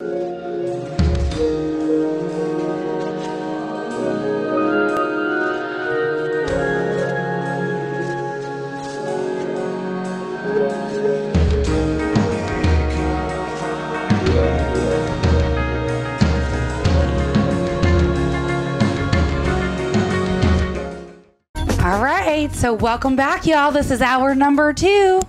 All right, so welcome back, y'all. This is hour number two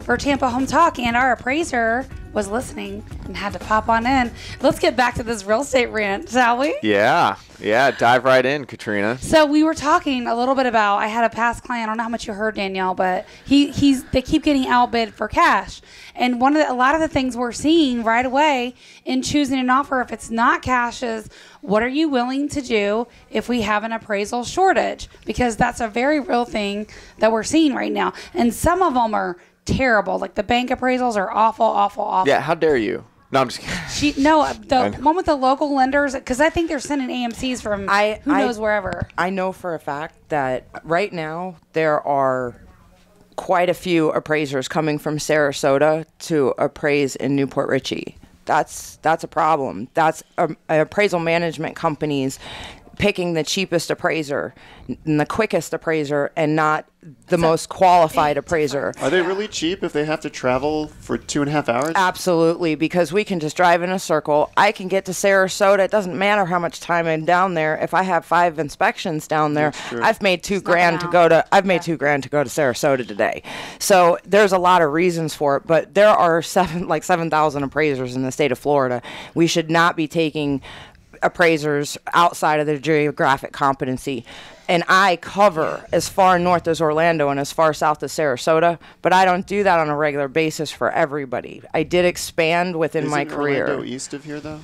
for Tampa Home Talk, and our appraiser was listening and had to pop on in. Let's get back to this real estate rant, shall we? Yeah, yeah. Dive right in, Katrina. So we were talking a little bit about. I had a past client. I don't know how much you heard, Danielle, but he he's they keep getting outbid for cash, and one of the, a lot of the things we're seeing right away in choosing an offer, if it's not cash, is what are you willing to do if we have an appraisal shortage? Because that's a very real thing that we're seeing right now, and some of them are terrible. Like the bank appraisals are awful, awful, awful. Yeah, how dare you? No, I'm just kidding. She no the I one with the local lenders because I think they're sending AMC's from I- who I- knows wherever. I know for a fact that right now there are quite a few appraisers coming from Sarasota to appraise in New Port Richey. That's that's a problem. That's um, appraisal management companies picking the cheapest appraiser and the quickest appraiser and not the most qualified appraiser. Are they really cheap if they have to travel for two and a half hours? Absolutely, because we can just drive in a circle. I can get to Sarasota. It doesn't matter how much time I'm down there. If I have five inspections down there, I've made two not grand to go to. I've made two grand to go to Sarasota today. So there's a lot of reasons for it, but there are seven, like seven thousand appraisers in the state of Florida. We should not be taking appraisers outside of their geographic competency. And I cover as far north as Orlando and as far south as Sarasota, but I don't do that on a regular basis for everybody. I did expand within Isn't my career. Orlando east of here, though?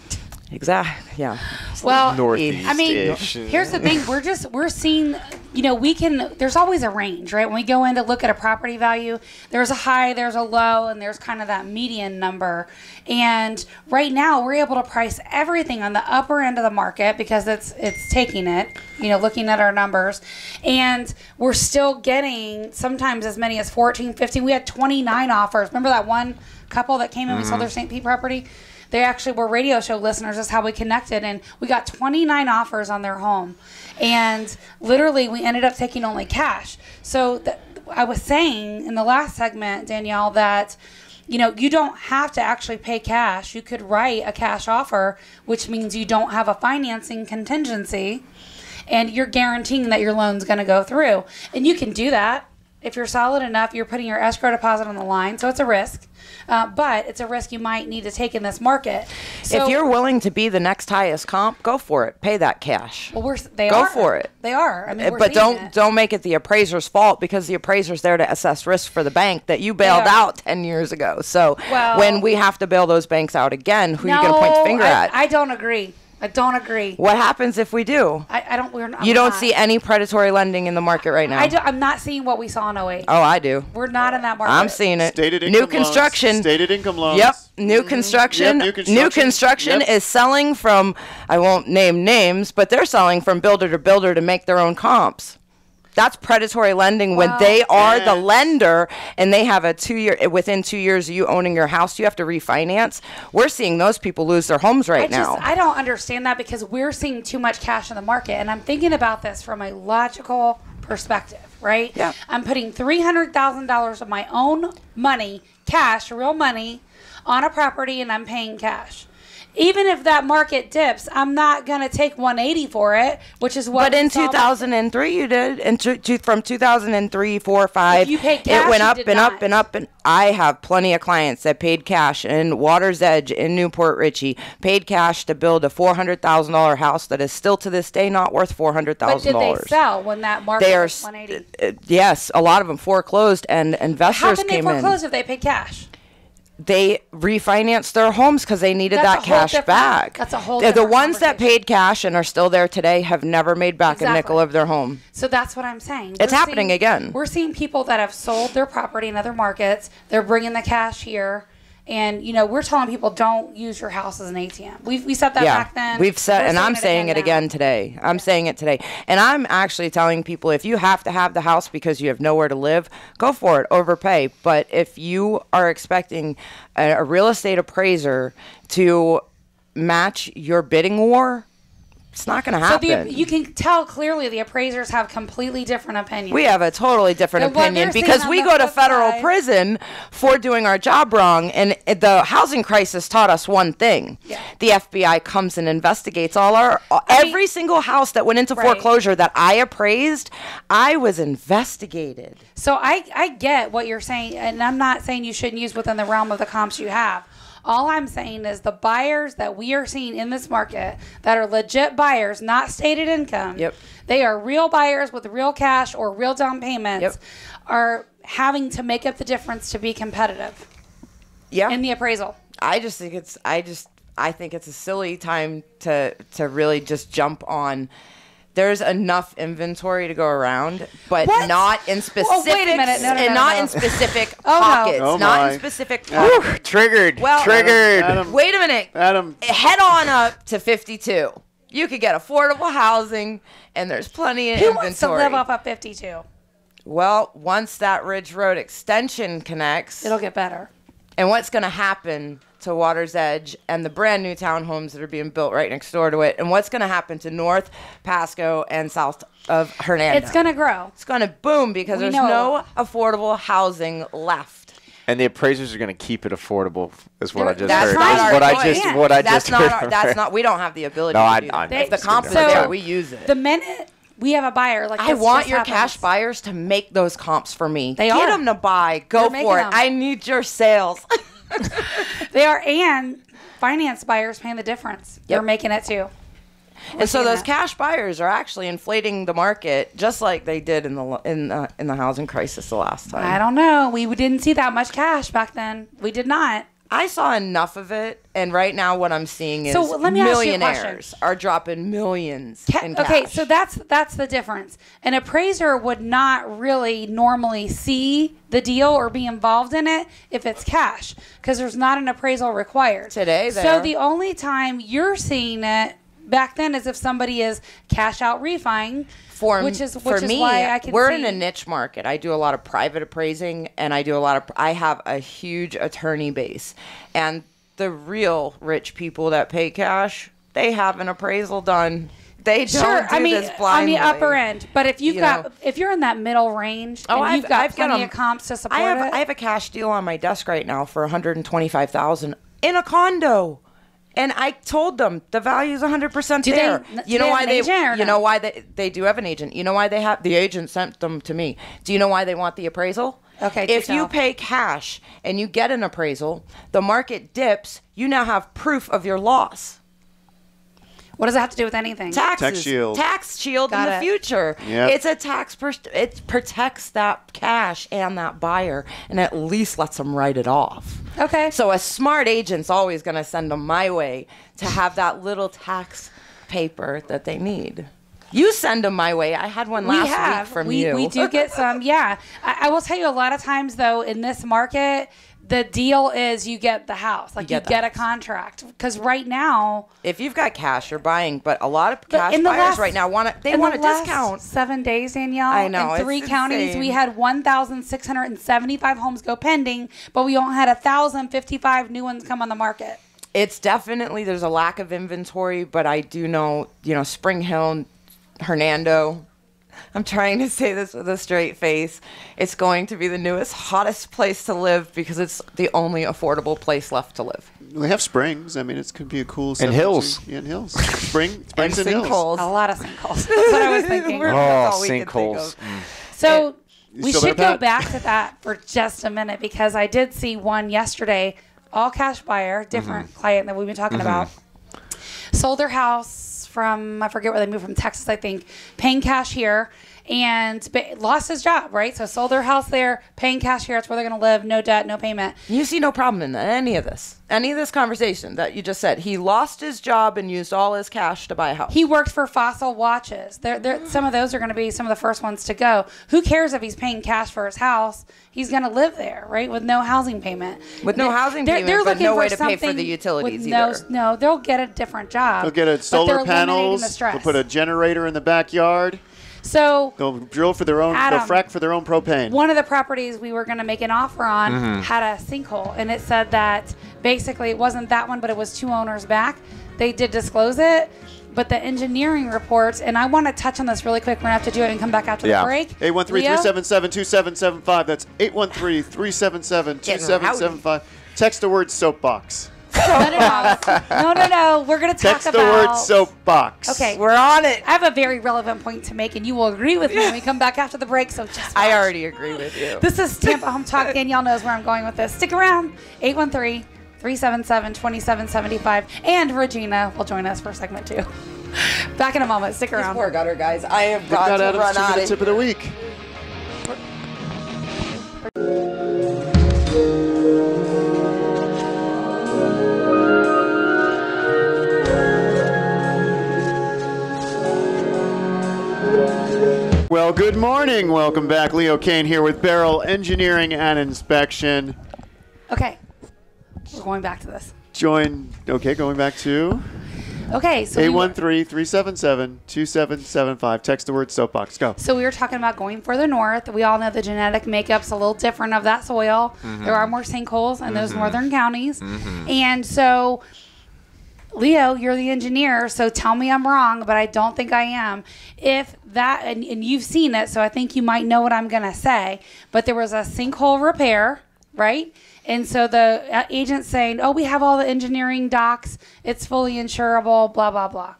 Exactly. Yeah. Well, Northeast. I mean, here's the thing: we're just we're seeing, you know, we can. There's always a range, right? When we go in to look at a property value, there's a high, there's a low, and there's kind of that median number. And right now, we're able to price everything on the upper end of the market because it's it's taking it. You know, looking at our numbers, and we're still getting sometimes as many as 14, 15. We had 29 offers. Remember that one couple that came in? We sold mm-hmm. their St. Pete property. They actually were radio show listeners. That's how we connected, and we got 29 offers on their home, and literally we ended up taking only cash. So th- I was saying in the last segment, Danielle, that you know you don't have to actually pay cash. You could write a cash offer, which means you don't have a financing contingency, and you're guaranteeing that your loan's going to go through, and you can do that. If you're solid enough, you're putting your escrow deposit on the line, so it's a risk, uh, but it's a risk you might need to take in this market. So, if you're willing to be the next highest comp, go for it. Pay that cash. well, we're they Go are for it. They are. I mean, Uh, but don't it. don't make it the appraiser's fault because the appraiser's there to assess risk for the bank that you bailed out 10 years ago. So Well- when we have to bail those banks out again, who are you going to point the finger I, at? I don't agree. I don't agree. what happens if we do? I, I don't. We're not. You we're don't not. see any predatory lending in the market right now. I do, I'm not seeing what we saw in 08. oh, I do. We're not in that market. I'm seeing it. Stated income New construction. Loans, stated income loans. Yep, new mm-hmm. construction. Yep, new new construction. construction Yep. is selling from. I won't name names, but they're selling from builder to builder to make their own comps. That's predatory lending when they are the lender and they have a two year within two years of you owning your house, you have to refinance. We're seeing those people lose their homes right I just now. I don't understand that because we're seeing too much cash in the market, and I'm thinking about this from a logical perspective, right? Yeah. I'm putting three hundred thousand dollars of my own money, cash, real money, on a property, and I'm paying cash. Even if that market dips, I'm not gonna take 180 for it, which is what. but in saw- 2003, you did. And to, to, from 2003, 4, 5, you paid cash, it went up and not. up and up. And I have plenty of clients that paid cash in Water's Edge in New Port Richey, paid cash to build a $400,000 house that is still to this day not worth $400,000. But did they sell when that market They are, was 180? uh, yes, a lot of them foreclosed and investors How can they came foreclose in. if they paid cash? They refinanced their homes because they needed That's that cash different- back. that's a whole The- The different ones that conversation. paid cash and are still there today have never made back a nickel Exactly. of their home. So that's what I'm saying. It's happening seeing- again. We're seeing people that have sold their property in other markets. They're bringing the cash here. And, you know, we're telling people don't use your house as an ATM. We've, we said that yeah, back then. we've said, We're and I'm saying it now. again today. I'm saying it today, and I'm actually telling people if you have to have the house because you have nowhere to live, go for it, overpay. But if you are expecting a, a real estate appraiser to match your bidding war, it's not going to So happen. the, you can tell clearly the appraisers have completely different opinions. we have a totally different opinion because we go to federal side- prison for doing our job wrong. And the housing crisis taught us one thing: Yeah. the FBI comes and investigates all our I every mean- single house that went into Right. foreclosure that I appraised. I was investigated. So I, I get what you're saying, and I'm not saying you shouldn't use within the realm of the comps you have. All I'm saying is the buyers that we are seeing in this market that are legit buyers, not stated income. Yep. They are real buyers with real cash or real down payments Yep. are having to make up the difference to be competitive Yeah, in the appraisal. I just think it's I just I think it's a silly time to to really just jump on. There's enough inventory to go around, but What? not in Oh, specific wait a minute. No, no, and no, not no. in specific Oh, no. pockets. Oh, not my. in specific Whew, pockets. triggered. Well- triggered. Adam, Wait a minute. Adam, Head on up to 52. You could get affordable housing, and there's plenty of Who inventory. wants to live off of 52? well, once that Ridge Road extension connects, It'll get better. and what's going to happen to Water's Edge and the brand new townhomes that are being built right next door to it, and what's going to happen to North Pasco and south of Hernando. It's going to grow. It's going to boom because We there's know. no affordable housing left. and the appraisers are going to keep it affordable. Is what I just That's heard. not Is our what I choice. just what I that's just not heard. Our, that's not. We don't have the ability. No, to I- do I that. If the understand comps that. are there, we use it. The minute we have a buyer, like I want your happens. cash buyers to make those comps for me. They Get are. them to buy. Go They're for it. them. I need your sales. They are, and finance buyers paying the difference. They're making it too. and so those that. cash buyers are actually inflating the market, just like they did in the in uh, in the housing crisis the last time. I don't know. We didn't see that much cash back then. We did not. I saw enough of it, and right now what I'm seeing is So, let me ask you a question. millionaires are dropping millions Ca- okay, so that's that's the difference. An appraiser would not really normally see the deal or be involved in it if it's cash because there's not an appraisal required. Today, So the only time you're seeing it back then is if somebody is cash out refining, for which is for which is me, why I can we're see, in a niche market. I do a lot of private appraising, and I do a lot of. I have a huge attorney base, and the real rich people that pay cash, they have an appraisal done. They don't Sure, do I mean on the upper end, but if you've You got know. if you're in that middle range Oh, and I've- you've got I've got plenty 'em. of comps to support I have it, I have a cash deal on my desk right now for 125,000 in a condo. And I told them the value is 100% Do there. do you they know have why they you no? know why they they do have an agent. You know why they have the agent sent them to me. Do you know why they want the appraisal? Okay, If you pay cash and you get an appraisal, the market dips, you now have proof of your loss. What does it have to do with anything? Taxes, Tax shield. tax shield Got in the it. future. Yep. It's a tax. Per- it protects that cash and that buyer, and at least lets them write it off. Okay. So a smart agent's always going to send them my way to have that little tax paper that they need. You send them my way. I had one last we have. week from we, you. We do get some. Yeah, I, I will tell you a lot of times though in this market, the deal is you get the house, like you get get, the a contract. Because right now, if you've got cash, you're buying. But a lot of cash buyers last, right now want to. They want the a last discount. Seven days, Danielle. I know, In three counties, insane. we had one thousand six hundred and seventy-five homes go pending, but we only had a thousand fifty-five new ones come on the market. it's definitely there's a lack of inventory, but I do know, you know, Spring Hill, Hernando. I'm trying to say this with a straight face. It's going to be the newest, hottest place to live because it's the only affordable place left to live. They have springs. I mean, it could be a cool. And hills. Yeah, and hills. Spring, springs and, hills. sinkholes. A lot of sinkholes. That's what I was thinking. Oh, all we can think sinkholes. of. Mm. So You we should go back to that for just a minute because I did see one yesterday, all cash buyer, different Mm-hmm. client that we've been talking about. Sold their house from I forget where they moved from Texas, I think, paying cash here and ba- lost his job, right? So sold their house there, paying cash here. That's where they're going to live, no debt, no payment. You see no problem in any of this. Any of this conversation that you just said. He lost his job and used all his cash to buy a house. He worked for Fossil Watches. There, there, some of those are going to be some of the first ones to go. Who cares if he's paying cash for his house? He's going to live there, right, with no housing payment. With no housing they're- payment, they're but no way to pay for the utilities no, either. No, they'll get a different job. They'll get a solar they're panels. The. They'll put a generator in the backyard. So They'll drill for their own. Adam, they'll frack for their own propane. one of the properties we were going to make an offer on Mm-hmm. had a sinkhole, and it said that basically it wasn't that one, but it was two owners back. they did disclose it, but the engineering reports, and I want to touch on this really quick. We're gonna have to do it and come back after Yeah. the break. 813-377-2775. That's 813-377-2775. Text the word soapbox. No, no, no, no, no, no. We're gonna talk Text about the word soapbox. Okay, We're on it. I have a very relevant point to make, and you will agree with me when we come back after the break. So just I already agree with you. This is Tampa Home Talk. Danielle knows where I'm going with this. Stick around. 813 377 2775. And Regina will join us for segment two. Back in a moment. Stick around. Poor gutter guys. I have We've got, got to Adam's run out two-minute of tip of the week. Well, good morning. Welcome back. Leo Kane here with Barrel Engineering and Inspection. Okay. We're going back to this. Join, okay, going back to Okay. So we, were, 813-377-2775. Text the word soapbox. Go. so we were talking about going further north. We all know the genetic makeup's a little different of that soil. There mm-hmm. are more sinkholes in those mm-hmm. northern counties. Mm-hmm. And so Leo, you're the engineer, so tell me I'm wrong, but I don't think I am. If that, and, and you've seen it, so I think you might know what I'm going to say, but there was a sinkhole repair, right? And so the uh, agent's saying, oh, we have all the engineering docs, it's fully insurable, blah, blah, blah.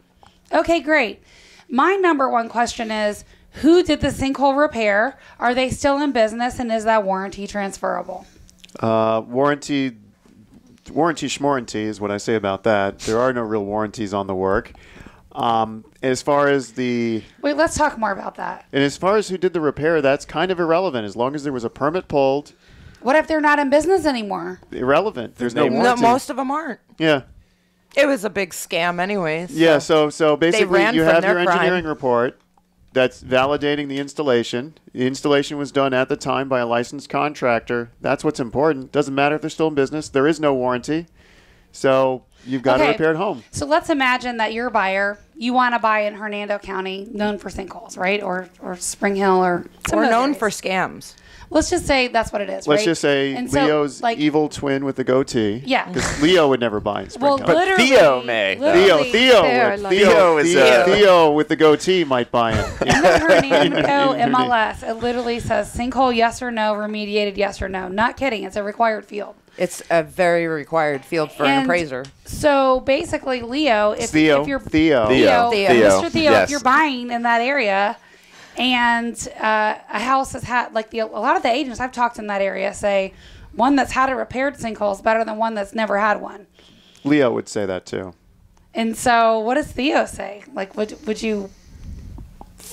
Okay, great. My number one question is who did the sinkhole repair? Are they still in business, and is that warranty transferable? Uh, warranty, warranty schmoranty is what I say about that. There are no real warranties on the work. Um, as far as the Wait, let's talk more about that. and as far as who did the repair, that's kind of irrelevant. As long as there was a permit pulled, What if they're not in business anymore? irrelevant. There's no They- No, warranty. most of them aren't. yeah, It was a big scam, anyways. yeah. So so basically, you have their your crime. engineering report that's validating the installation. The installation was done at the time by a licensed contractor. That's what's important. Doesn't matter if they're still in business. There is no warranty. So you've got Okay. a repaired home. So let's imagine that you're a buyer. You want to buy in Hernando County, known for sinkholes, right? Or or Spring Hill, or some We're known areas. for scams. Let's just say that's what it is. Let's right? just say And so, Leo's like, evil twin with the goatee. Yeah. Because Leo would never buy in Spring Well, But Theo may. Theo, Theo, They're with, like- Theo, Theo is, Theo, Theo with the goatee might buy in. In the Hernando Underneath. MLS, it literally says sinkhole yes or no, remediated yes or no. Not kidding. It's a required field. It's a very required field for an appraiser. So basically, Leo, if, Theo, if you're Theo. Theo, Theo. Theo. Mr. Theo, Yes. if you're buying in that area, and uh, a house has had like the a lot of the agents I've talked in that area say one that's had a repaired sinkhole is better than one that's never had one. Leo would say that too. And so, what does Theo say? Like, would would you?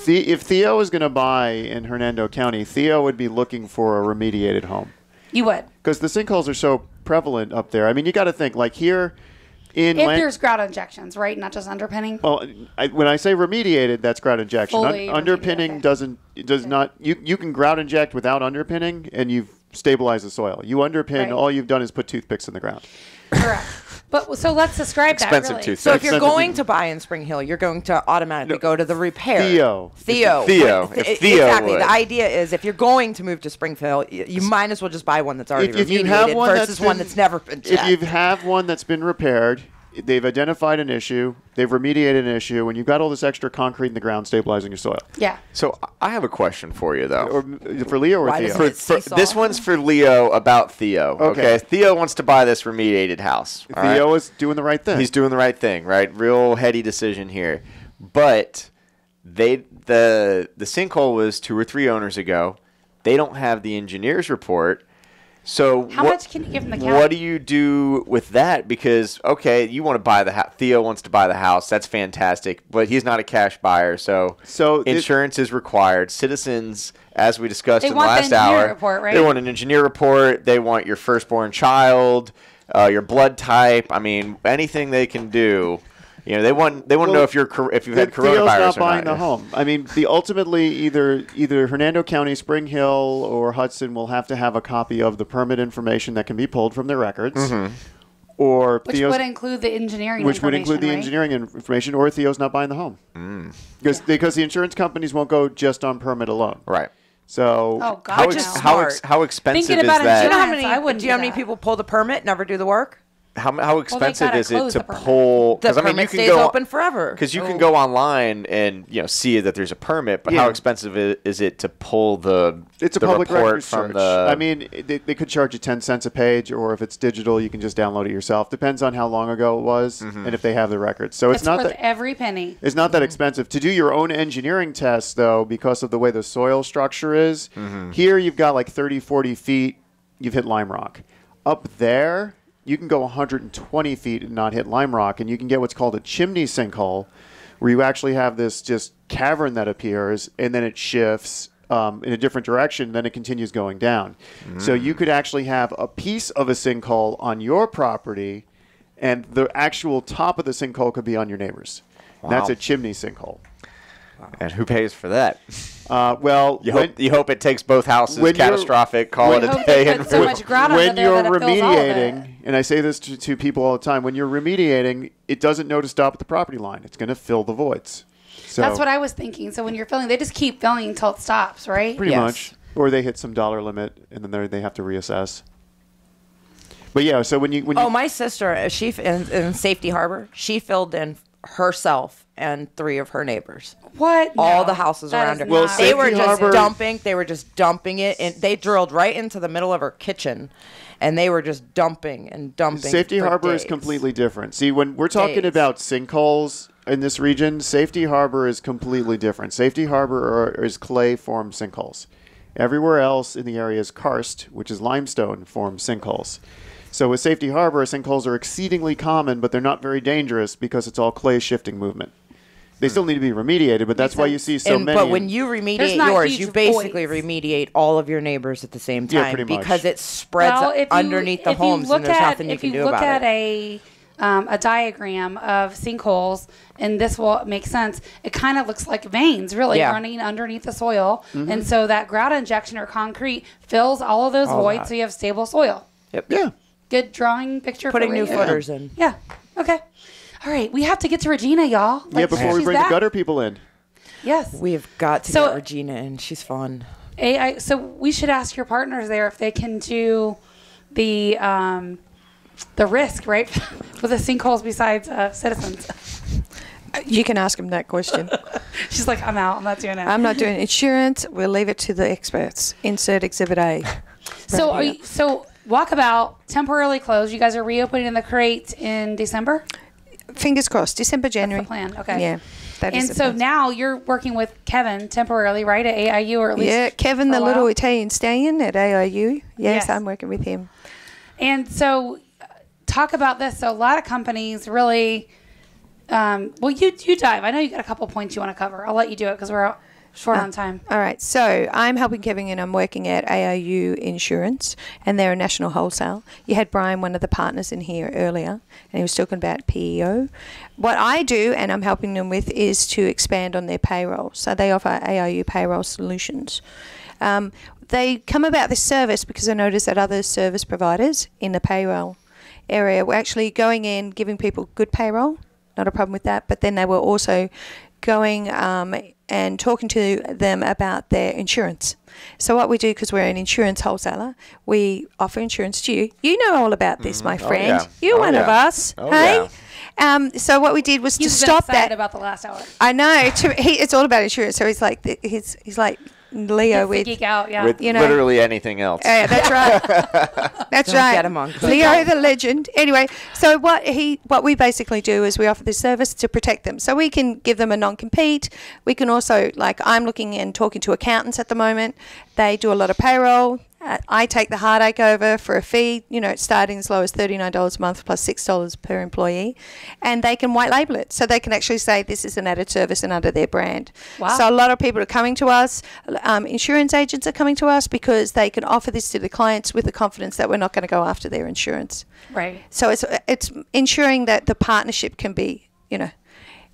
The, if Theo was going to buy in Hernando County, Theo would be looking for a remediated home You would because the sinkholes are so prevalent up there. I mean, you got to think like here in if Lan- there's grout injections, right? Not just underpinning. Well, I, when I say remediated, that's grout injection. Un- underpinning okay. doesn't does not. You you can grout inject without underpinning, and you've stabilized the soil. You underpin, Right. all you've done is put toothpicks in the ground. Correct. But so let's describe Expensive that. Really. tooth. So if you're Expensive- going to buy in Spring Hill, you're going to automatically No, go to the repair. Theo. Theo. Theo. If th- Theo exactly. would. The idea is if you're going to move to Springfield, y- you might as well just buy one that's already If, if you have one versus that's one been- that's never been if you have one that's been repaired, they've identified an issue, they've remediated an issue, and you've got all this extra concrete in the ground stabilizing your soil. Yeah. So I have a question for you, though. Or for Leo or Why Theo. does For, it for- seesaw? this one's for Leo about Theo. Okay. Okay. Theo wants to buy this remediated house. all right? Theo is doing the right thing. He's doing the right thing, right? Real heady decision here. But they the the sinkhole was two or three owners ago. They don't have the engineer's report. So How what, much can you give them the county? What do you do with that? Because okay, you want to buy the house. Theo wants to buy the house. That's fantastic, but he's not a cash buyer, so So insurance is required. Citizens, as we discussed in the want the last engineer hour, report, right? they want an engineer report. They want your firstborn child, uh, your blood type. I mean, anything they can do. You know, they want they want to know if you're cor- if you've Then had Theo's coronavirus not or buying not. the home. I mean, the ultimately either either Hernando County, Spring Hill, or Hudson will have to have a copy of the permit information that can be pulled from their records, Mm-hmm. or Which Theo's, would include the engineering. which would include the information, right? engineering information, or Theo's not buying the home Mm. because because the insurance companies won't go just on permit alone. Right. So Oh God, How ex- is how ex- how expensive Thinking is that? do you know how insurance, many? I wouldn't do you know how many people pull the permit, never do the work? How how expensive gotta is it to the pull? Because I mean, you can go open forever. because you can Oh. go online and you know see that there's a permit. But Yeah. how expensive is it to pull the It's a the public report record from search. the? I mean, they, they could charge you 10 cents a page, or if it's digital, you can just download it yourself. Depends on how long ago it was Mm-hmm. and if they have the records. So it's, It's not worth that every penny. it's not that expensive to do your own engineering test though, because of the way the soil structure is. Mm-hmm. Here, you've got like 30, 40 feet. You've hit lime rock. Up there, you can go 120 feet and not hit lime rock, and you can get what's called a chimney sinkhole, where you actually have this just cavern that appears, and then it shifts um, in a different direction, then it continues going down. So you could actually have a piece of a sinkhole on your property, and the actual top of the sinkhole could be on your neighbor's. And That's a chimney sinkhole. And who pays for that? Uh, well, You when, hope you hope it takes both houses when catastrophic. Call it a day. put so much grout when under there you're that it fills all of it. remediating, and I say this to, to people all the time, when you're remediating, it doesn't know to stop at the property line. It's going to fill the voids. So That's what I was thinking. So when you're filling, they just keep filling until it stops, right? pretty Yes. much, or they hit some dollar limit, and then they they have to reassess. But yeah, so when you when you Oh, my sister, uh, she in, in Safety Harbor, she filled in herself and three of her neighbors. What? All No, the houses around her. Well, they were just Harbor- dumping. They were just dumping it, and they drilled right into the middle of her kitchen, and they were just dumping and dumping. Safety for Harbor is completely different. See, when we're talking Days. about sinkholes in this region, Safety Harbor is completely different. Safety Harbor are, is clay formed sinkholes. Everywhere else in the area is karst, which is limestone formed sinkholes. So with Safety Harbor, sinkholes are exceedingly common, but they're not very dangerous because it's all clay shifting movement. They still need to be remediated, but that's why you see so and, many. But when you remediate not yours, huge you basically voids. remediate all of your neighbors at the same Yeah, time pretty much. because it spreads Well, if you- underneath the if you homes, look and there's at, nothing you if can you do look about at it. a um, a diagram of sinkholes, and this will make sense. It kind of looks like veins, really Yeah. running underneath the soil, Mm-hmm. and so that grout injection or concrete fills all of those All voids, that. so you have stable soil. Yep. yeah. Good drawing picture. for Putting new radio. footers in. Yeah. Okay. All right. We have to get to Regina, y'all. yeah, Like, before we she's bring back. the gutter people in. Yes. We've got to So- get Regina in. She's fun. AI, so we should ask your partners there if they can do the um, the risk right for the sinkholes besides uh, citizens. You can ask him that question. She's like, I'm out. I'm not doing it. I'm not doing insurance. We'll leave it to the experts. Insert Exhibit A. so, are you, so walkabout temporarily closed. You guys are reopening in the crate in December. Fingers crossed. December, January. plan, okay. Yeah. That is And so now you're working with Kevin temporarily, right, at AIU or at least Yeah, Kevin, the little? Italian stallion at AIU. Yes, Yes. I'm working with him. And so, talk about this. So, a lot of companies really, um, well, you you dive. I know you got a couple points you want to cover. I'll let you do it because we're out- short Uh, on time. All right, so I'm helping Kevin and I'm working at AIU Insurance, and they're a national wholesale. You had Brian, one of the partners, in here earlier, and he was talking about PEO. What I do, and I'm helping them with, is to expand on their payroll. So they offer AIU payroll solutions. Um, they come about this service because I noticed that other service providers in the payroll area were actually going in, giving people good payroll, not a problem with that, but then they were also going um, and talking to them about their insurance. So what we do, because we're an insurance wholesaler, we offer insurance to you. You know all about this, my Oh, friend. yeah. You're Oh, one of us, Oh, hey? Um, so what we did was He's to been stop that. about the last hour. I know. To, he, it's all about insurance. So he's like, he's he's like Leo Gets with geek out, yeah. with you know- literally anything else. yeah, that's right. that's Don't right. get him on Leo the legend. Anyway, so what he what we basically do is we offer this service to protect them. So we can give them a non-compete. We can also like I'm looking and talking to accountants at the moment. They do a lot of payroll. I take the heartache over for a fee, you know, starting as low as $39 a month plus $6 per employee. And they can white label it. So they can actually say this is an added service and under their brand. Wow. So a lot of people are coming to us. Um, insurance agents are coming to us because they can offer this to the clients with the confidence that we're not going to go after their insurance. Right. So it's it's ensuring that the partnership can be, you know,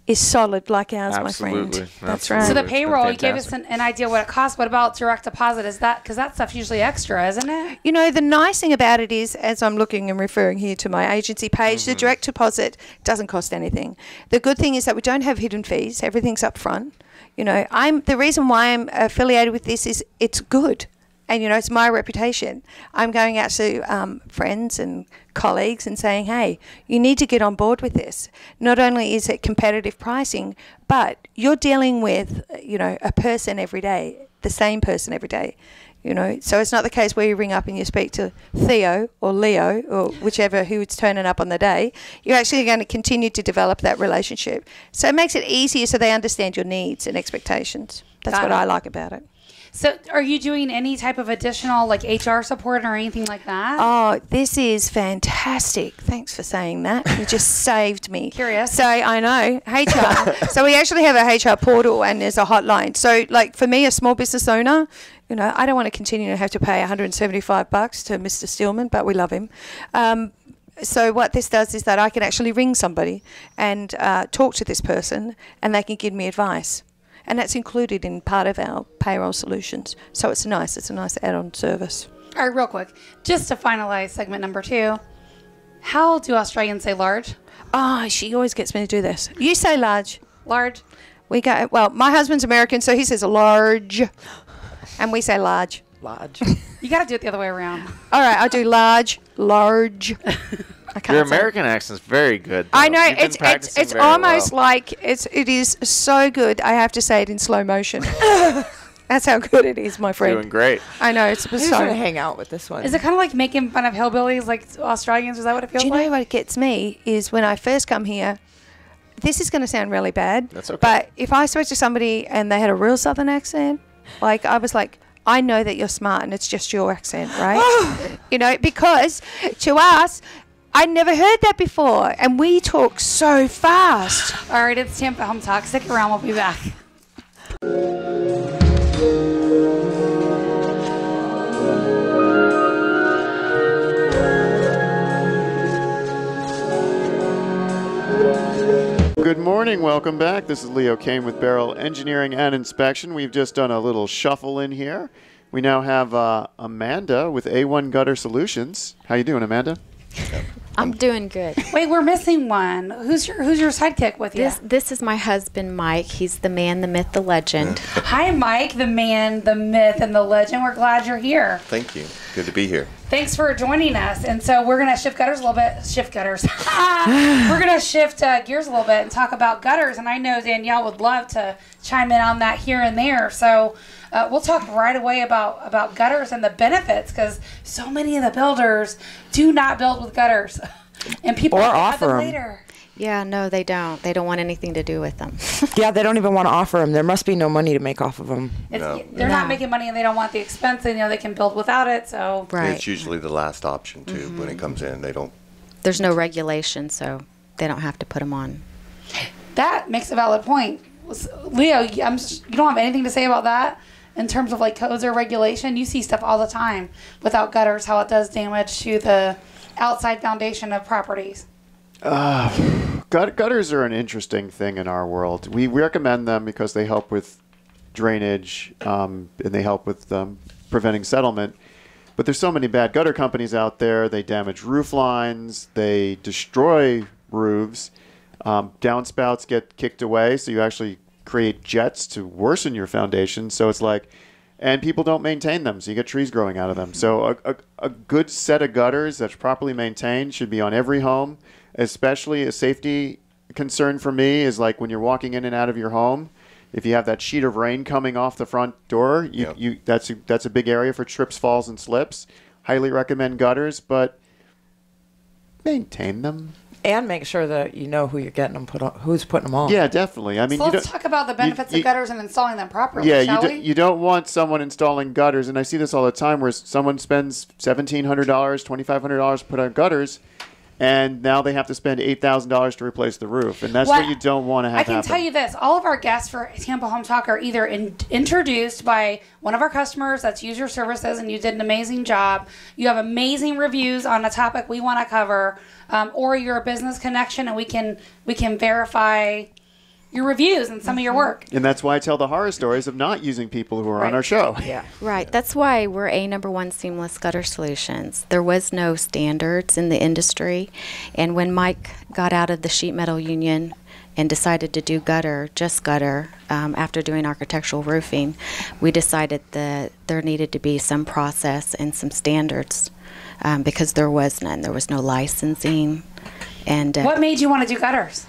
is solid like ours, my Absolutely. friend. That's Absolutely. right. So the payroll, you gave us an, an idea what it costs. What about direct deposit? Is that because that stuff's usually extra, isn't it? You know, the nice thing about it is, as I'm looking and referring here to my agency page, the mm-hmm. direct deposit doesn't cost anything. The good thing is that we don't have hidden fees. Everything's up front. You know, I'm the reason why I'm affiliated with this is it's good. And you know it's my reputation. I'm going out to um, friends and colleagues and saying, "Hey, you need to get on board with this. Not only is it competitive pricing, but you're dealing with you know a person every day, the same person every day." You know, so it's not the case where you ring up and you speak to Theo or Leo or whichever who's turning up on the day. You're actually going to continue to develop that relationship. So it makes it easier so they understand your needs and expectations. That's Got what it. I like about it. So, are you doing any type of additional like HR support or anything like that? Oh, this is fantastic. Thanks for saying that. You just saved me. Curious. So I know HR. so we actually have a HR portal and there's a hotline. So like for me, a small business owner, you know, I don't want to continue to have to pay 175 bucks to Mr. Stillman, but we love him. Um, so what this does is that I can actually ring somebody and uh, talk to this person, and they can give me advice, and that's included in part of our payroll solutions. So it's nice. It's a nice add-on service. All right, real quick, just to finalize segment number two. How do Australians say large? Oh, she always gets me to do this. You say large. Large. We go, well, my husband's American, so he says large. And we say large. Lodge. You got to do it the other way around. All right, I'll do large, large. I can't Your say- American accent's very good. I know You've been it's it's it's almost well. like it's it is so good. I have to say it in slow motion. That's how good it is, my friend. doing great. I know it's Who's gonna hang out with this one? Is it kind of like making fun of hillbillies, like Australians? Is that what it feels like? Do you know like? what gets me is when I first come here. This is going to sound really bad. That's okay. But if I spoke to somebody and they had a real Southern accent, like I was like, I know that you're smart and it's just your accent, right? you know, because to us, I'd never heard that before, and we talk so fast. All right, it's time for Home Talk. Stick around. We'll be back. Good morning. Welcome back. This is Leo Kane with Barrel Engineering and Inspection. We've just done a little shuffle in here. We now have uh, Amanda with A1 Gutter Solutions. How you doing, Amanda? I'm doing good. Wait, we're missing one. Who's your Who's your sidekick with you? This this is my husband Mike. He's the man, the myth, the legend. Hi, Mike, the man, the myth, and the legend. We're glad you're here. Thank you. Good to be here. Thanks for joining us. And so we're gonna shift gutters a little bit. Shift gutters. we're gonna shift uh, gears a little bit and talk about gutters. And I know Danielle would love to chime in on that here and there. So uh, we'll talk right away about about gutters and the benefits because so many of the builders do not build with gutters, and people Or add offer them 'em. later. Yeah, no, they don't. They don't want anything to do with them. yeah, they don't even want to offer them. There must be no money to make off of them. It's, No. They're not making money and they don't want the expense. And, you know they can build without it. So right. It's usually the last option too when it comes in. They don't. There's no regulation, so they don't have to put them on. that makes a valid point. Leo, you- I'm, you don't have anything to say about that in terms of like codes or regulation. You see stuff all the time without gutters, how it does damage to the outside foundation of properties. Gut- gutters are an interesting thing in our world. We recommend them because they help with drainage um, and they help with um, preventing settlement. But there's so many bad gutter companies out there. They damage roof lines. They destroy roofs. Um, downspouts get kicked away, so you actually create jets to worsen your foundation. So it's like, and people don't maintain them, so you get trees growing out of them. So a, a, a good set of gutters that's properly maintained should be on every home. Especially a safety concern for me is like when you're walking in and out of your home. If you have that sheet of rain coming off the front door, you, Yep. you that's a, that's a big area for trips, falls, and slips. Highly recommend gutters, but maintain them. And make sure that you know who you're getting them put on, who's putting them on. Yeah, definitely. I mean, so you let's don't, talk about the benefits you- of gutters and installing them properly, yeah, you, do, we? you don't want someone installing gutters, and I see this all the time where someone spends seventeen hundred dollars, twenty five hundred dollars put on gutters, and now they have to spend eight thousand dollars to replace the roof, and that's what, What- you don't want to have I can happen. tell you this: all of our guests for Tampa Home Talk are either in, introduced by one of our customers that's used your services, and you did an amazing job. You have amazing reviews on a topic we want to cover, um, or you're a business connection, and we can we can verify your reviews and some of your work. and that's why I tell the horror stories of not using people who are Right. on our show. Yeah. Right. That's why we're a number one seamless gutter solutions. There was no standards in the industry, and when Mike got out of the sheet metal union, and decided to do gutter, just gutter, um, after doing architectural roofing, we decided that there needed to be some process and some standards um, because there was none. There was no licensing. And uh, What made you want to do gutters?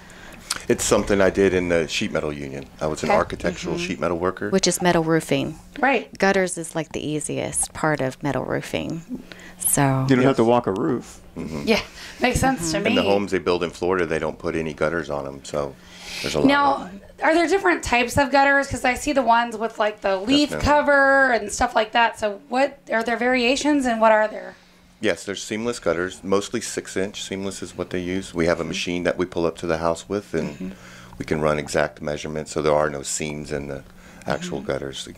It's something I did in the sheet metal union. I was an Okay. architectural mm-hmm. sheet metal worker. which is metal roofing. Right. Gutters is like the easiest part of metal roofing. So You don't have to walk a roof. Mm-hmm. Yeah, makes sense to mm-hmm. me. In the homes they build in Florida, they don't put any gutters on them, so there's a lot. Now, of are there different types of gutters? Because I see the ones with like the leaf Definitely. cover and stuff like that. So, what are there variations and what are there? Yes, there's seamless gutters, mostly six inch. Seamless is what they use. We have a machine that we pull up to the house with, and we can run exact measurements, so there are no seams in the actual gutters to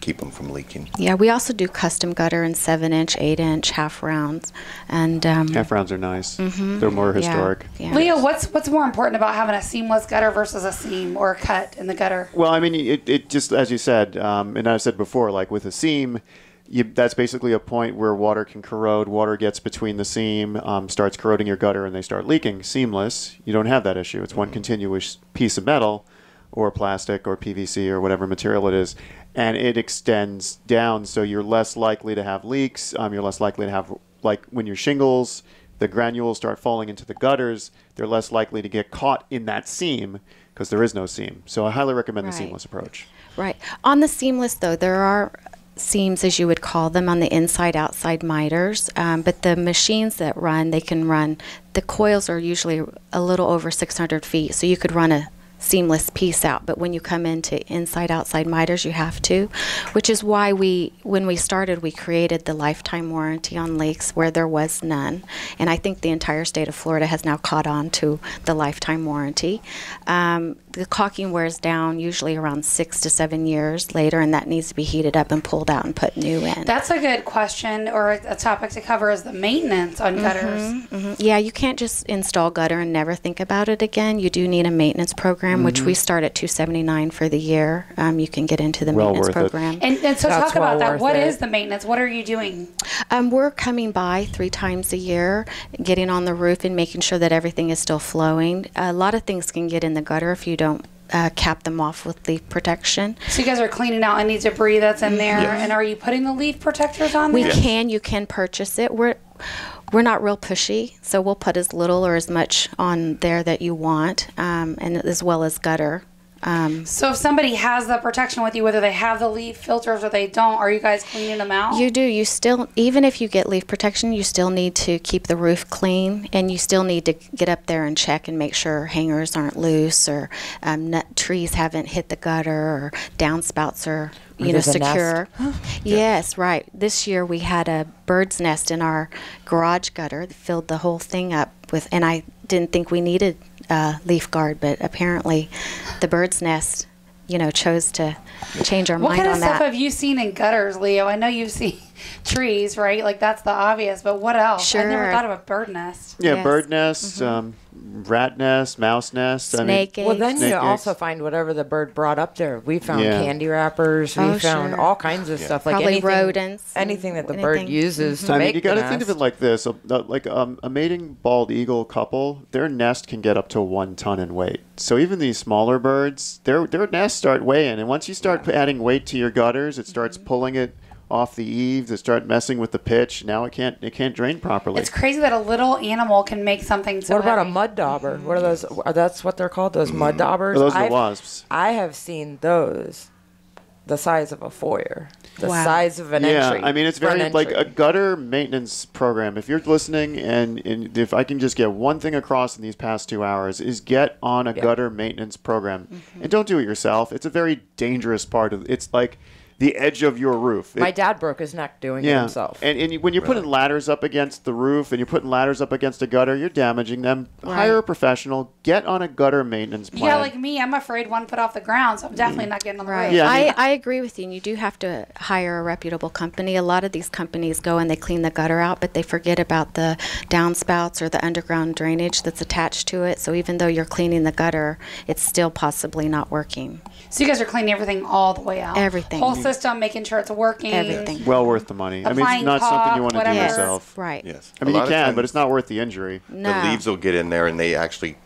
keep them from leaking. yeah, we also do custom gutter in seven inch, eight inch, half rounds, and um, Half rounds are nice. They're more yeah, historic. Yeah. Leo, what's what's more important about having a seamless gutter versus a seam or a cut in the gutter? Well, I mean, it, it just as you said, um, and I've said before, like with a seam, you, that's basically a point where water can corrode. Water gets between the seam, um, starts corroding your gutter, and they start leaking. Seamless, you don't have that issue. It's one continuous piece of metal, or plastic, or PVC, or whatever material it is, and it extends down, so you're less likely to have leaks. Um, you're less likely to have like when your shingles. The granules start falling into the gutters. They're less likely to get caught in that seam because there is no seam. So I highly recommend the seamless approach. Right. On the seamless, though, there are seams, as you would call them, on the inside outside miters. Um, but the machines that run, they can run, the coils are usually a little over 600 feet. So you could run a seamless piece out. But when you come into inside outside miters, you have to, which is why we, when we started, we created the lifetime warranty on leaks where there was none. And I think the entire state of Florida has now caught on to the lifetime warranty. Um, the caulking wears down usually around six to seven years later, and that needs to be heated up and pulled out and put new in. That's a good question or a topic to cover is the maintenance on gutters. Mhm. Yeah, you can't just install gutter and never think about it again. You do need a maintenance program, which we start at 279 for the year. Um, you can get into the Well maintenance worth it. program. And, and so That's talk about well that. worth What it. is the maintenance? What are you doing? Um, we're coming by three times a year, getting on the roof and making sure that everything is still flowing. A lot of things can get in the gutter if you don't uh, cap them off with leaf protection. So you guys are cleaning out any debris that's in there, Yes. and are you putting the leaf protectors on We there? can, you can purchase it. We're we're not real pushy, so we'll put as little or as much on there that you want, um, and as well as gutter. Um, So if somebody has the protection with you, whether they have the leaf filters or they don't, are you guys cleaning them out? You do. You still, even if you get leaf protection, you still need to keep the roof clean, and you still need to get up there and check and make sure hangers aren't loose or um, nut, trees haven't hit the gutter or downspouts are you know there's a nest. secure. yes, right. This year we had a bird's nest in our garage gutter that filled the whole thing up with, and I didn't think we needed uh, leaf guard, but apparently the bird's nest, you know, chose to change our what mind kind of on stuff that. have you seen in gutters, Leo? I know you've seen trees, right? Like that's the obvious, but what else? I never thought of a bird nest. Yeah, Yes. bird nests, um, rat nests, mouse nests. I mean, Snake eggs. Well, then Snake you eggs. also find whatever the bird brought up there. We found Yeah. candy wrappers. We Oh, found sure. all kinds of stuff, like Probably anything, rodents anything that the bird anything. uses to I make mean, you got to think of it like this: a, a- like um, a mating bald eagle couple, their nest can get up to one ton in weight. So even these smaller birds, their their nests start weighing, and once you start adding weight to your gutters, it starts Mm-hmm. pulling it off the eaves. It start messing with the pitch. Now it can't it can't drain properly. It's crazy that a little animal can make something so what about a mud dauber? What are those? Mm. Are that's what they're called? Those mud mm. daubers? Oh, those are the I've- wasps. I have seen those, the size of a foyer, the Wow. size of an yeah, entry. I mean it's very like a gutter maintenance program. If you're listening, and, and if I can just get one thing across in these past two hours, is get on a Yeah. gutter maintenance program, mm-hmm. and don't do it yourself. It's a very dangerous part of. It's like the edge of your roof. My It- dad broke his neck doing it himself. and, and you, when you're putting ladders up against the roof and you're putting ladders up against a gutter, you're damaging them. Hire a professional. Get on a gutter maintenance plan. Yeah, like me, I'm afraid one foot off the ground, so I'm definitely not getting on the Right. roof. Yeah, I I, I, agree with you. And you do have to hire a reputable company. A lot of these companies go and they clean the gutter out, but they forget about the downspouts or the underground drainage that's attached to it. So even though you're cleaning the gutter, it's still possibly not working. So you guys are cleaning everything all the way out. Everything. Whole system, making sure it's working. Everything. well worth the money. I mean, it's Applying not something you want to do whatever. Yes, yourself. right. Yes. I mean, you can, times but it's not worth the injury. No. The leaves will get in there and they actually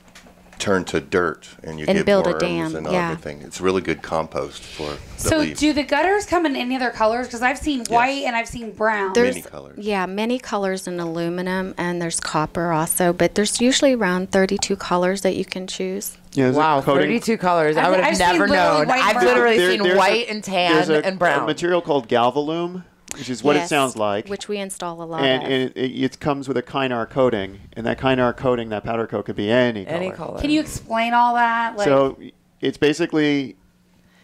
turn to dirt and you And get build a worms dam, and yeah. everything. It's really good compost for the So leaves. do the gutters come in any other colors? Because I've seen white and I've seen brown. There's Many colors. yeah, many colors in aluminum, and there's copper also. But there's usually around 32 colors that you can choose. Yeah, Wow, 32 colors. I I've- would have I've never known. I've literally There- seen there's a- white and tan a, and brown. A material called Galvalume, which is what it sounds like. Which we install a lot and, of. and it, it comes with a Kynar coating, and that Kynar coating, that powder coat, could be any color. Any color. Can you explain all that? Like, So it's basically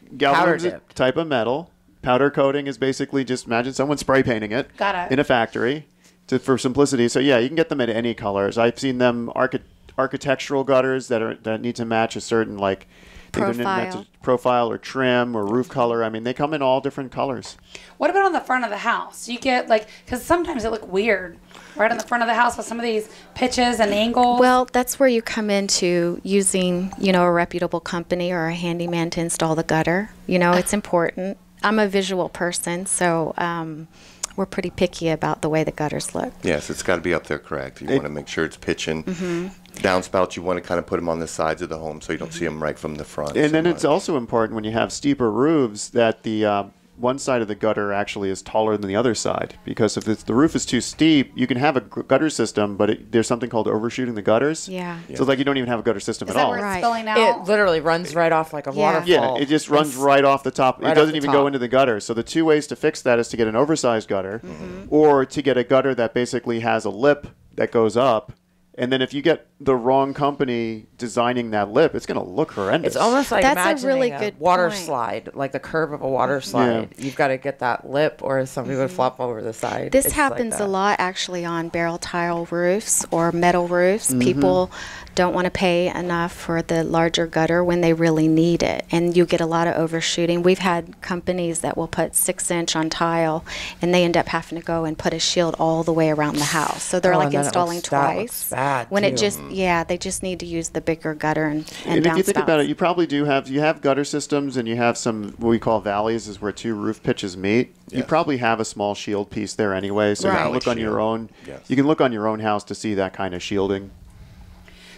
Powder Galvalume's a dipped. type of metal. Powder coating is basically just imagine someone spray painting it Got it. in a factory to, for simplicity. So yeah, you can get them in any colors. I've seen them archi- architectural gutters that are that need to match a certain like they either need match Profile. profile or trim or roof color. I mean, they come in all different colors. what about on the front of the house? You get like, because sometimes they look weird right on the front of the house with some of these pitches and angles. Well, that's where you come into using, you know, a reputable company or a handyman to install the gutter. You know, it's important. I'm a visual person, so um, we're pretty picky about the way the gutters look. Yes, it's got to be up there correct. You want to make sure it's pitching. Mm-hmm. Downspouts, you want to kind of put them on the sides of the home so you don't see them right from the front. And so then it's also important when you have steeper roofs that the uh, one side of the gutter actually is taller than the other side because if it's, the roof is too steep, you can have a gutter system, but it, there's something called overshooting the gutters. Yeah. So like you don't even have a gutter system is at that all. where it's Right. out? it literally runs right off like a Yeah. waterfall. Yeah, it just runs right off the top. right it doesn't even top. go into the gutter. So the two ways to fix that is to get an oversized gutter, Mm-hmm. or to get a gutter that basically has a lip that goes up. And then if you get the wrong company designing that lip, it's going to look horrendous. It's almost like That's a really a good water point. slide, like the curve of a water slide. You've got to get that lip, or somebody would flop over the side. This It's like happens a lot actually on barrel tile roofs or metal roofs. Mm-hmm. People don't want to pay enough for the larger gutter when they really need it. And you get a lot of overshooting. We've had companies that will put six inch on tile and they end up having to go and put a shield all the way around the house. So they're Oh, like and then it installing looks- that looks twice. Bad, when it just, yeah, they just need to use the bigger gutter and, and, And if you think about it, you probably do have you have gutter systems, and you have some what we call valleys, is where two roof pitches meet. You probably have a small shield piece there anyway, so you can look on your own. Yes. You can look on your own house to see that kind of shielding.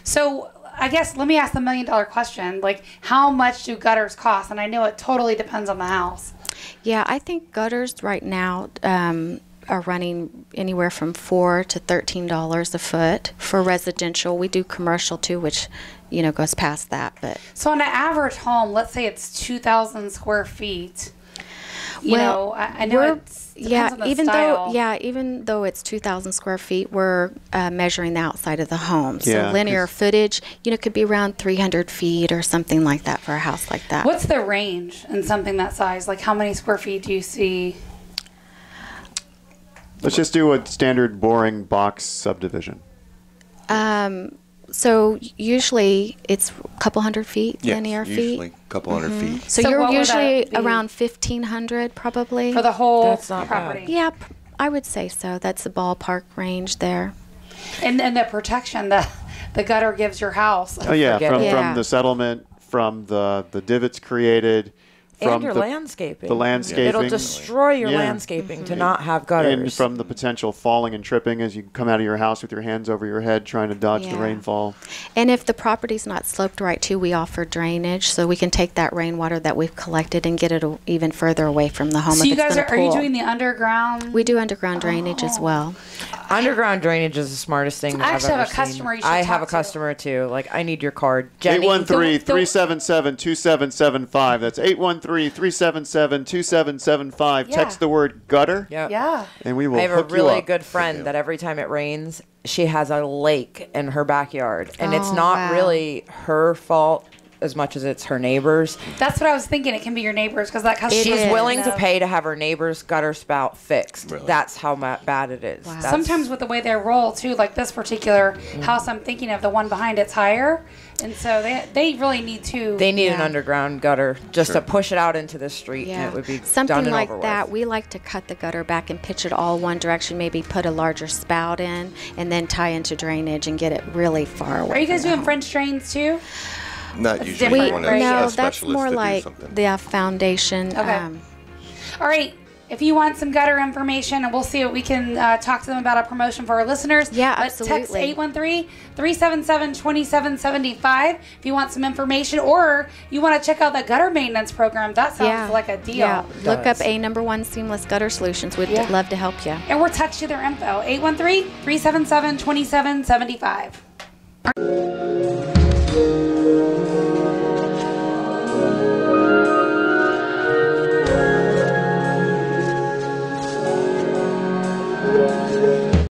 So I guess let me ask the million dollar question: like, how much do gutters cost? And I know it totally depends on the house. Yeah, I think gutters right now um, are running anywhere from four to thirteen dollars a foot for residential. We do commercial too, which you know goes past that. But So on an average home, let's say it's two thousand square feet. You Well, know, I, I know we're- it's yeah, depends on the even style. though yeah, even though it's two thousand square feet, we're uh, measuring the outside of the home. So Yeah, linear 'cause- footage, you know, could be around three hundred feet or something like that for a house like that. What's the range in something that size? Like, how many square feet do you see? Let's just do a standard boring box subdivision. Um, so usually it's a couple hundred feet, Yes, linear usually feet. a couple hundred feet. So, So you're usually around fifteen hundred, probably. For the whole That's not bad. property. yeah, p- I would say so. That's the ballpark range there. And and the protection that the gutter gives your house. Oh yeah, from it. from the settlement, from the the divots created, from and your the, landscaping. the landscaping. It'll destroy your Yeah. landscaping to mm-hmm. not have gutters. and from the potential falling and tripping as you come out of your house with your hands over your head trying to dodge the rainfall. And if the property's not sloped right too, we offer drainage, so we can take that rainwater that we've collected and get it a- even further away from the home. So if you guys gonna are, are you doing the underground? We do underground drainage as oh. well. Underground drainage is the smartest thing I that I've actually have ever a customer you seen. should I have talk a to. customer too. Like I need your card, Jenny. 813 the- 377 2775. That's 813 377 2775. Yeah. Text the word gutter, Yeah. yeah. and we will I have a hook you really up. good friend that every time it rains, she has a lake in her backyard, and it's Oh, not wow. really her fault as much as it's her neighbors. That's what I was thinking. It can be your neighbors because that customer. She's is. willing to pay to have her neighbor's gutter spout fixed. Really? That's how ma- bad it is. Wow. Sometimes with the way they roll too, like this particular Mm-hmm. house I'm thinking of, the one behind it's higher, and so they they really need to. they need an underground gutter just to push it out into the street, and Yeah, it would be something done and like over that. With. We like to cut the gutter back and pitch it all one direction. Maybe put a larger spout in, and then tie into drainage and get it really far away. Are you guys doing. French drains too? Not usually. different, We want right? no, a that's more to like the uh, foundation. Okay. Um, All right. if you want some gutter information, and we'll see what we can uh, talk to them about a promotion for our listeners. Yeah, but Text absolutely. 813 377 2775 if you want some information or you want to check out the gutter maintenance program. That sounds like a deal. Yeah, look up a number one seamless gutter solutions. We'd Yeah. love to help you. And we're touched to their info 813 377 2775.